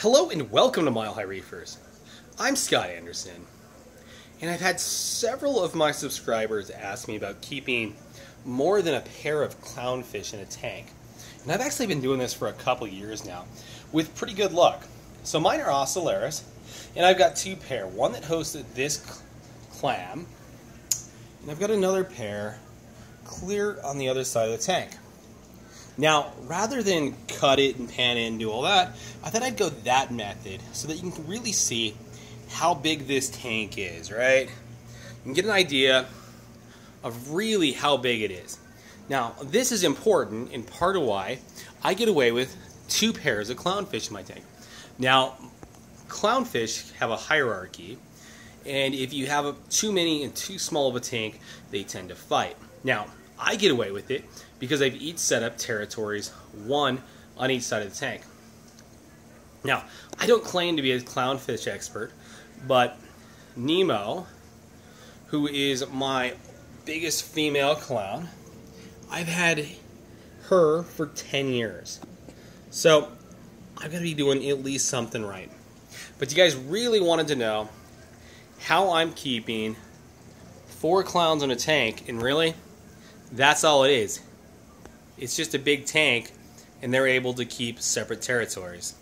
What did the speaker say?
Hello and welcome to Mile High Reefers. I'm Scott Anderson, and I've had several of my subscribers ask me about keeping more than a pair of clownfish in a tank. And I've actually been doing this for a couple years now with pretty good luck. So mine are Ocellaris, and I've got two pair. One that hosted this clam, and I've got another pair clear on the other side of the tank. Now, rather than cut it and pan it and do all that, I thought I'd go that method so that you can really see how big this tank is, right? You can get an idea of really how big it is. Now, this is important and part of why I get away with two pairs of clownfish in my tank. Now, clownfish have a hierarchy, and if you have too many and too small of a tank, they tend to fight. Now, I get away with it because I've each set up territories, one on each side of the tank. Now, I don't claim to be a clownfish expert, but Nemo, who is my biggest female clown, I've had her for 10 years. So, I've got to be doing at least something right. But you guys really wanted to know how I'm keeping four clowns in a tank, and really, that's all it is. It's just a big tank, and they're able to keep separate territories.